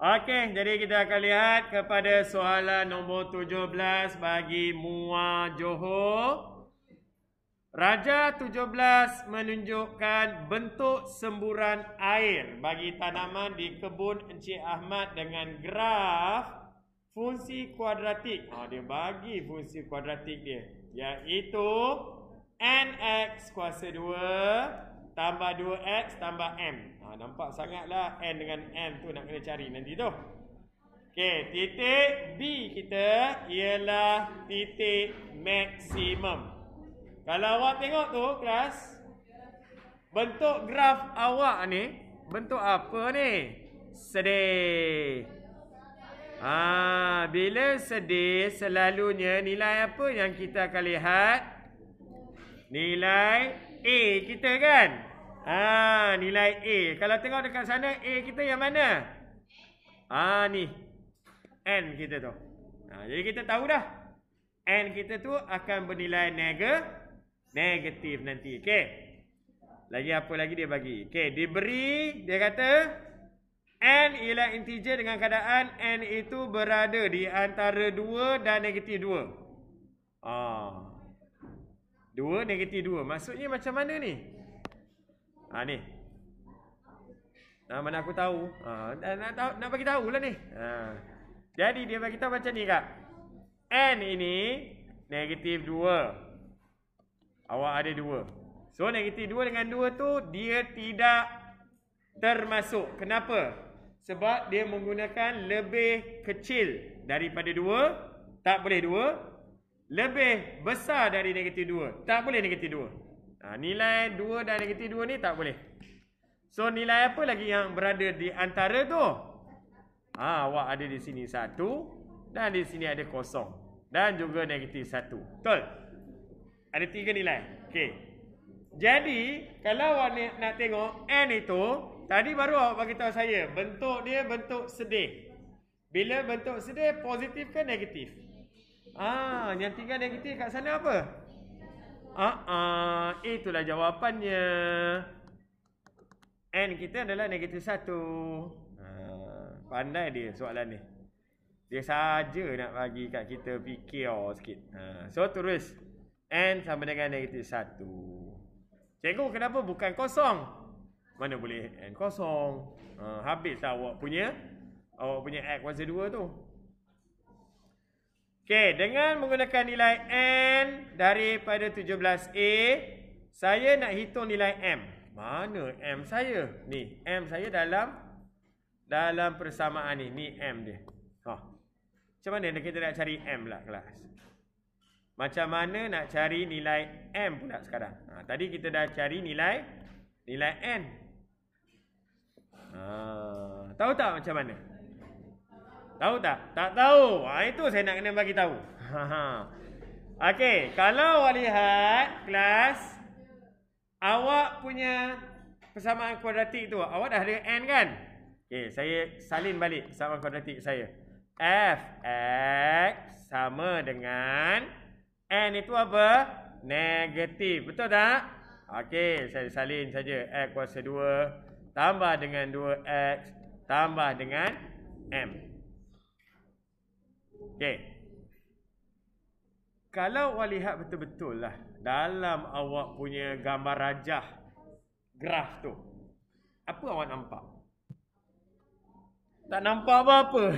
Okey, jadi kita akan lihat kepada soalan nombor 17 bagi Mua Johor. Raja 17 menunjukkan bentuk semburan air bagi tanaman di kebun Encik Ahmad dengan graf fungsi kuadratik. Ha, dia bagi fungsi kuadratik dia. Iaitu nx kuasa 2 tambah 2x tambah m. Ha, nampak sangatlah N dengan M tu nak kena cari nanti tu. Okey, titik B kita ialah titik maksimum. Kalau awak tengok tu kelas, bentuk graf awak ni, bentuk apa ni? Sedih. Ah, bila sedih selalunya nilai apa yang kita akan lihat? Nilai A kita kan? Ah, nilai A. Kalau tengok dekat sana, A kita yang mana? Ah, ni. N kita tu. Ah, jadi kita tahu dah. N kita tu akan bernilai neg negatif nanti. Okey. Lagi apa lagi dia bagi? Okey, diberi dia kata N ialah integer dengan keadaan N itu berada di antara 2 dan negatif 2. Ah. 2 negatif 2. Maksudnya macam mana ni? Ha ni. Nah, mana aku tahu? Ha, nak, nak, tahu, nak bagi tahu lah ni. Ha. Jadi dia bagi tahu macam ni kak. N ini negatif 2. Awak ada 2. So negatif 2 dengan 2 tu dia tidak termasuk. Kenapa? Sebab dia menggunakan lebih kecil daripada 2. Tak boleh 2. Lebih besar dari negatif 2. Tak boleh negatif 2. Ha, nilai 2 dan negatif 2 ni tak boleh. So nilai apa lagi yang berada di antara tu? Ha, awak ada di sini 1 dan di sini ada kosong. Dan juga negatif 1. Betul? Ada tiga nilai. Okey. Jadi, kalau awak nak tengok N itu, tadi baru awak bagi tahu saya, bentuk dia bentuk sedih. Bila bentuk sedih, positif ke negatif? Ah, yang tinggal negatif kat sana apa? Ah, uh, itulah jawapannya. N kita adalah negatif satu. Uh, pandai dia soalan ni. Dia saja nak bagi kat kita fikir oh, sikit. Uh, so terus N sama dengan negatif satu. Cikgu kenapa bukan kosong? Mana boleh N kosong? Uh, habis tak awak punya? Awak punya X kuasa dua tu. Okey, dengan menggunakan nilai N daripada 17A, saya nak hitung nilai M. Mana M saya? Ni, M saya dalam dalam persamaan ni. Ni M dia. Ha. Macam mana kita nak cari M lah kelas? Macam mana nak cari nilai M pula sekarang? Ha, tadi kita dah cari nilai nilai N. Ha, tahu tak macam mana? Tahu tak? Tak tahu. Ha, itu saya nak kena bagi tahu. Ha, ha. Okey, kalau awak lihat kelas awak punya persamaan kuadratik tu, awak dah ada n kan? Okey, saya salin balik persamaan kuadratik saya. f x sama dengan n itu apa? Negatif. Betul tak? Okey, saya salin saja x kuasa 2 tambah dengan 2x tambah dengan m. Okey. Kalau awak lihat betul-betul lah dalam awak punya gambar rajah graf tu. Apa awak nampak? Tak nampak apa-apa.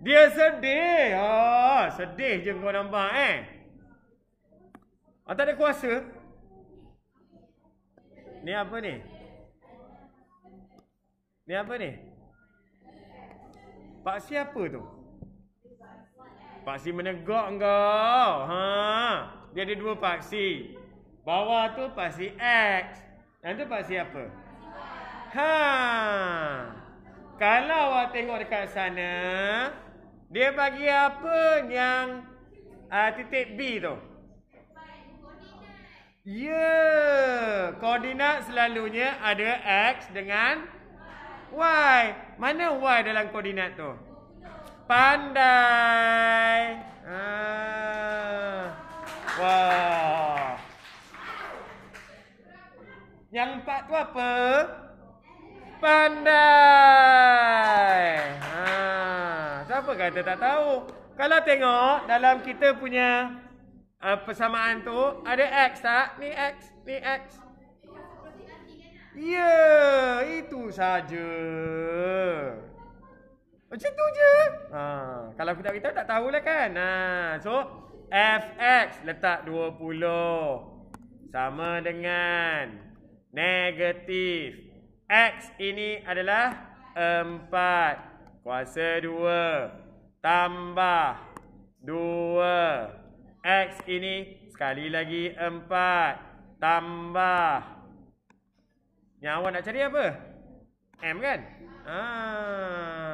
Dia sedih. Ha, sedih je kau nampak eh. Ah, tak ada kuasa. Ni apa ni? Ni apa ni? Pak siapa tu? Paksi menegak engkau. Ha. Dia ada dua paksi. Bawah tu paksi X. Yang tu paksi apa? Ha. Kalau awak tengok dekat sana, dia bagi apa yang uh, titik B tu? Ya, yeah. koordinat selalunya ada X dengan Y. Mana Y dalam koordinat tu? Pandai. Ah. Wah. Yang empat tu apa? Pandai. Siapa kata tak tahu? Kalau tengok dalam kita punya uh, persamaan tu ada X tak? Ni X, ni X. Ya, itu saja. Macam tu je. Ha, kalau aku tak beritahu tak tahulah kan. Ha, so fx letak 20 sama dengan negatif x ini adalah 4 kuasa 2 tambah 2 x ini sekali lagi 4 tambah yang awak nak cari apa? M kan? Ah.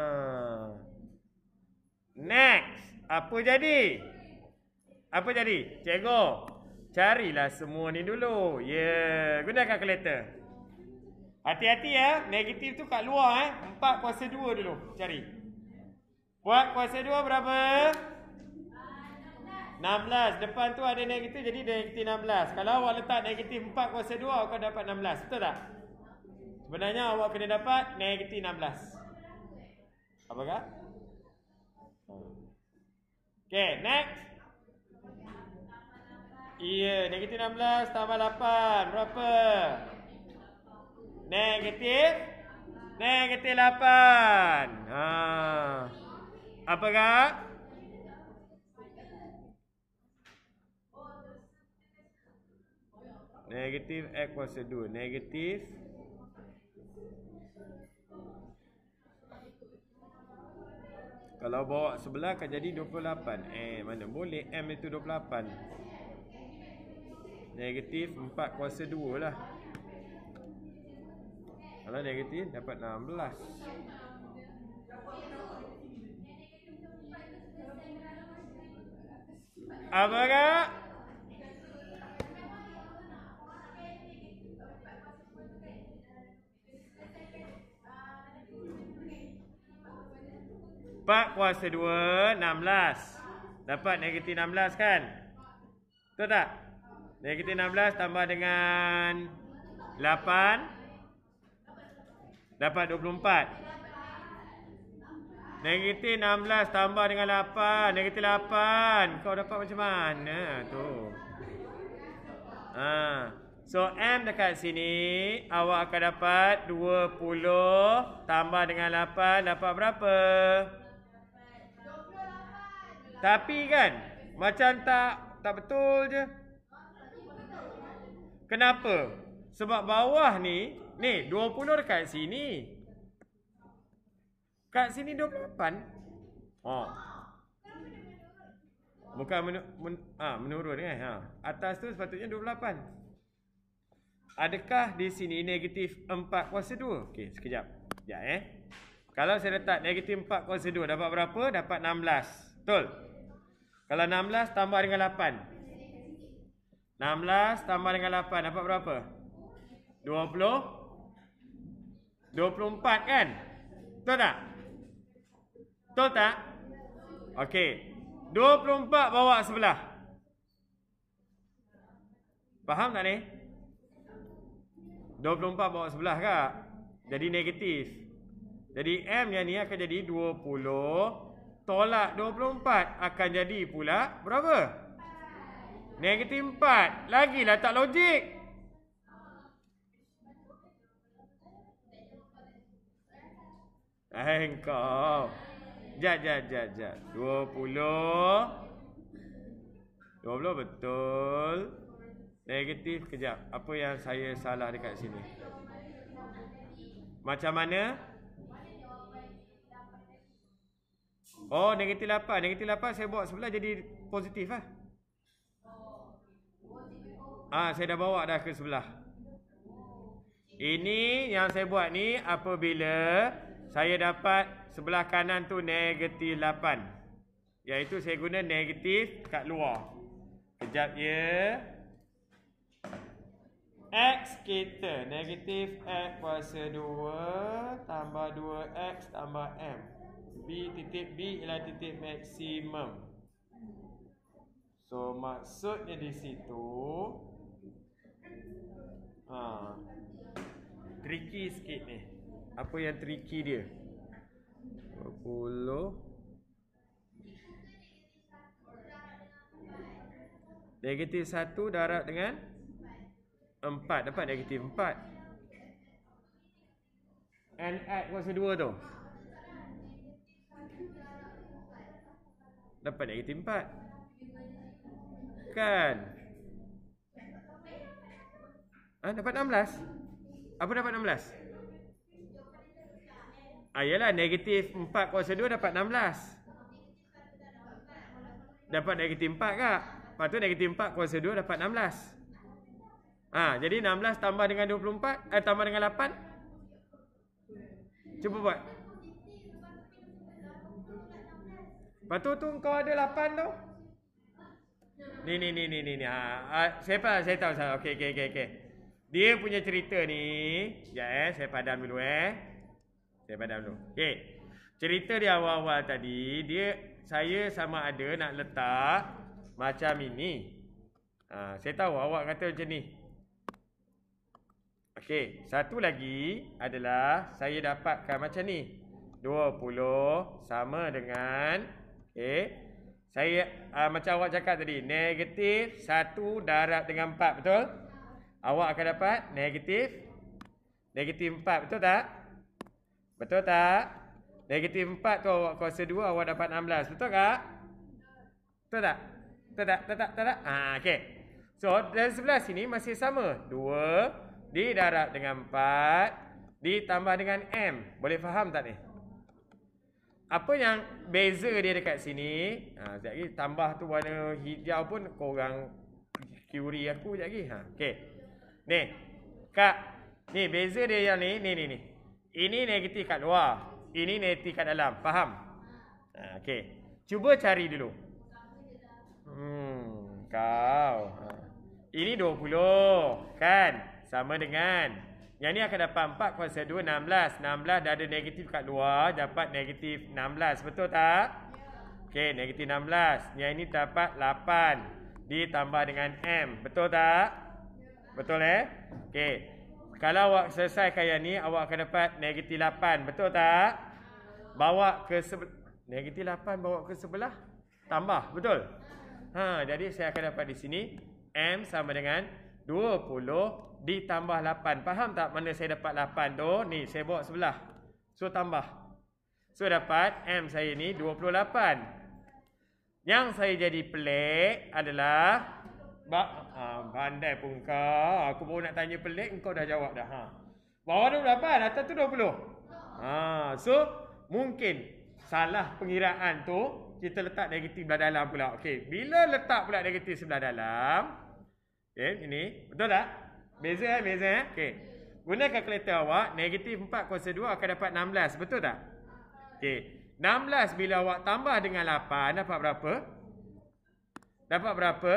Next. Apa jadi? Apa jadi? Cikgu. Carilah semua ni dulu. Ya. Yeah. Gunakan kalkulator. Hati-hati ya. Negatif tu kat luar eh. 4 kuasa 2 dulu. Cari. Buat kuasa 2 berapa? 16. Depan tu ada negatif jadi negatif 16. Kalau awak letak negatif 4 kuasa 2 awak akan dapat 16. Betul tak? Sebenarnya awak kena dapat negatif 16. Apakah? Okay, next. Iya, negatif 16 tambah 8. Berapa? Negatif? Negatif 8. Ha. Apakah? Negatif X kuasa 2. Negatif Kalau bawa sebelah akan jadi 28. Eh, mana boleh M itu 28. Negatif 4 kuasa 2 lah. Kalau negatif dapat 16. Apa kak? 4 kuasa 2, 16. Dapat negatif 16 kan? Betul tak? Negatif 16 tambah dengan 8. Dapat 24. Negatif 16 tambah dengan 8. Negatif 8. Kau dapat macam mana tu? Ha. So M dekat sini awak akan dapat 20 tambah dengan 8 dapat berapa? Tapi kan macam tak tak betul je. Kenapa? Sebab bawah ni, ni 20 dekat sini. Kat sini 28. Oh. Bukan men, men, ah, menurun kan? Ha. Atas tu sepatutnya 28. Adakah di sini negatif 4 kuasa 2? Okey, sekejap. Sekejap eh. Kalau saya letak negatif 4 kuasa 2, dapat berapa? Dapat 16. Betul? Kalau 16 tambah dengan 8. 16 tambah dengan 8 dapat berapa? 20 24 kan? Betul tak? Betul tak? Okey. 24 bawa sebelah. Faham tak ni? 24 bawa sebelah kak. Jadi negatif. Jadi M yang ni akan jadi 20 tolak 24 akan jadi pula berapa? Negatif 4. Lagilah tak logik. Eh kau. Jat, jat, jat, jat. 20. 20 betul. Negatif. Kejap. Apa yang saya salah dekat sini? Macam mana? Oh, negatif 8. Negatif 8 saya bawa sebelah jadi positif lah. Ah, saya dah bawa dah ke sebelah. Ini yang saya buat ni apabila saya dapat sebelah kanan tu negatif 8. Iaitu saya guna negatif kat luar. Kejap ya. X kita negatif X kuasa 2 tambah 2X tambah M. B titik B ialah titik maksimum. So maksudnya di situ ha tricky sikit ni. Apa yang tricky dia? 20 Negatif 1 darab dengan 4 Dapat negatif 4 And add kuasa 2 tu Dapat negatif 4. Kan? Ah, dapat 16. Apa dapat 16? Ah, yalah, negatif 4 kuasa 2 dapat 16. Dapat negatif 4 kak. Lepas tu negatif 4 kuasa 2 dapat 16. Ah, jadi 16 tambah dengan 24, eh tambah dengan 8. Cuba buat. Lepas tu tu kau ada 8 tu. Ni ni ni ni ni ni. Ha, ha tahu saya tahu saya. Okey okey okey okey. Dia punya cerita ni, ya eh saya padam dulu eh. Saya padam dulu. Okey. Cerita dia awal-awal tadi, dia saya sama ada nak letak macam ini. Ha, saya tahu awak kata macam ni. Okey, satu lagi adalah saya dapatkan macam ni. 20 sama dengan Okay. Saya uh, macam awak cakap tadi, negatif 1 darab dengan 4, betul? Awak akan dapat negatif negatif 4, betul tak? Betul tak? Negatif 4 tu awak kuasa 2, awak dapat 16, betul tak? Betul tak? Betul tak? Betul tak? Betul tak? Ha, okay. So, dari sebelah sini masih sama. 2 didarab dengan 4 ditambah dengan M. Boleh faham tak ni? Apa yang beza dia dekat sini ha sekejap lagi tambah tu warna hijau pun korang curi aku sekejap lagi ha okey. Ni kak ni beza dia yang ni ni ni ni. Ini negatif kat luar ini negatif kat dalam faham? Ha okey. Cuba cari dulu. Hmm kau ha. ini 20 kan? Sama dengan yang ni akan dapat 4 kuasa 2, 16. 16 dah ada negatif kat luar, dapat negatif 16. Betul tak? Okey, negatif 16. Yang ini dapat 8. Ditambah dengan M. Betul tak? Betul eh? Okey. Kalau awak selesaikan yang ni, awak akan dapat negatif 8. Betul tak? Bawa ke sebelah. Negatif 8 bawa ke sebelah. Tambah. Betul? Ha, jadi saya akan dapat di sini. M sama dengan 20 ditambah 8. Faham tak mana saya dapat 8 tu? Ni saya bawa sebelah. So tambah. So dapat M saya ni 28. Yang saya jadi pelik adalah ba ha, bandai pun kau. Aku baru nak tanya pelik kau dah jawab dah. Ha. Bawah 28, atas tu 20. Ha, so mungkin salah pengiraan tu kita letak negatif sebelah dalam pula. Okey, bila letak pula negatif sebelah dalam, okey, ini betul tak? Beza eh, beza eh. Okey. Guna kalkulator awak, negatif 4 kuasa 2 akan dapat 16. Betul tak? Okey. 16 bila awak tambah dengan 8, dapat berapa? Dapat berapa?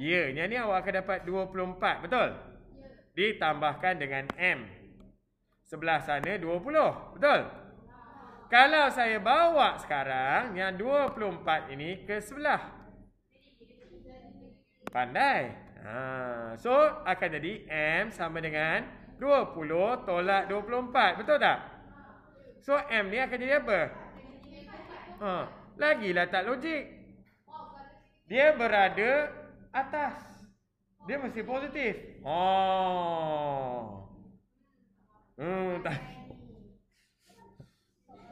Ya, yang ni awak akan dapat 24. Betul? Ditambahkan dengan M. Sebelah sana 20. Betul? Kalau saya bawa sekarang, yang 24 ini ke sebelah. Pandai. Ha, so akan jadi M sama dengan 20 tolak 24. Betul tak? So M ni akan jadi apa? Ha, lagilah tak logik. Dia berada atas. Dia mesti positif. Oh. Hmm, tak.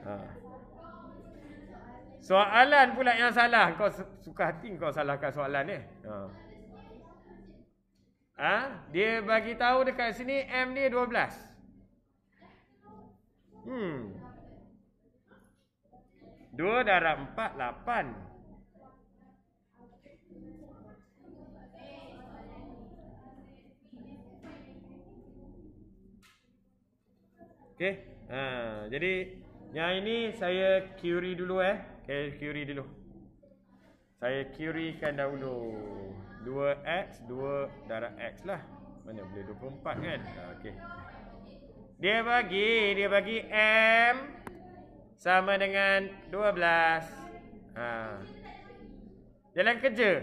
Ha. Soalan pula yang salah. Kau suka hati kau salahkan soalan ni. Ha. Ha? Dia bagi tahu dekat sini M ni 12. Hmm. 2 darab 4, 8. Okey. Ha, jadi yang ini saya query dulu eh. Okay, query dulu. Saya querykan dahulu. 2x 2 darab x lah. Mana boleh 24 kan? Ah, okey. Dia bagi, dia bagi m sama dengan 12. Ha. Jalan kerja.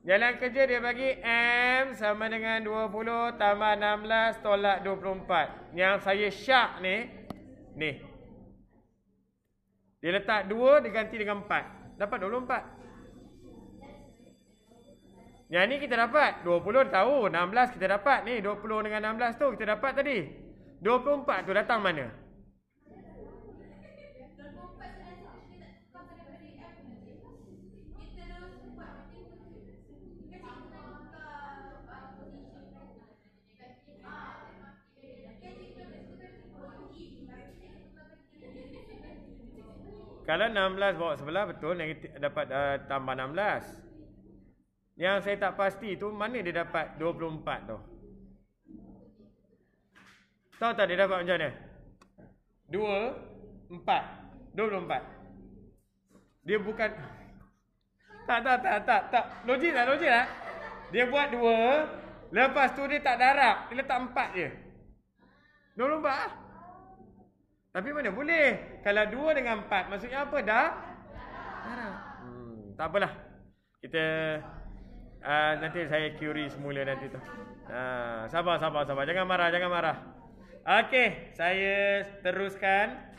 Jalan kerja dia bagi m sama dengan 20 tambah 16 tolak 24. Yang saya syak ni ni. Dia letak 2 diganti dengan 4. Dapat 24. Yang ni kita dapat 20 tahu 16 kita dapat ni 20 dengan 16 tu kita dapat tadi 24 tu datang mana? Kalau 16 bawa sebelah betul negatif, dapat uh, tambah 16. Yang saya tak pasti tu mana dia dapat 24 tu? Tahu tak dia dapat macam mana? 2 4 24. Dia bukan Tak tak tak tak tak logik tak logik tak? Dia buat 2 lepas tu dia tak darab, dia letak 4 je. 24 ah. Tapi mana boleh? Kalau 2 dengan 4 maksudnya apa dah? Darab. Hmm, tak apalah. Kita Uh, nanti saya query semula nanti tu. Uh, sabar, sabar, sabar. Jangan marah, jangan marah. Okey, saya teruskan.